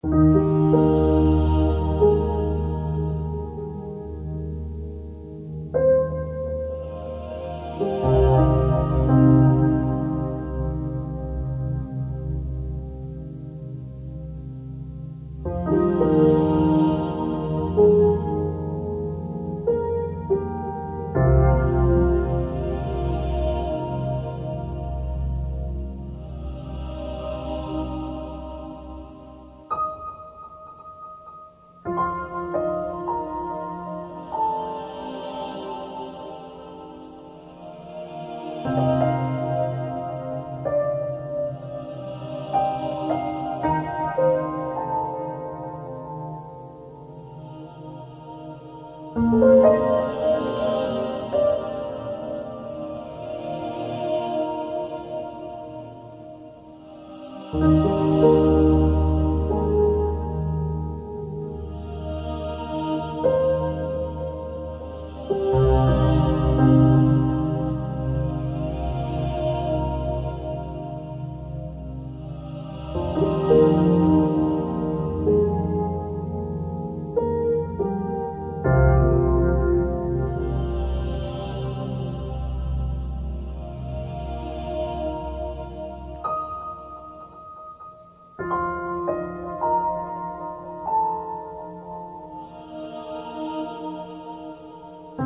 Thank you. Música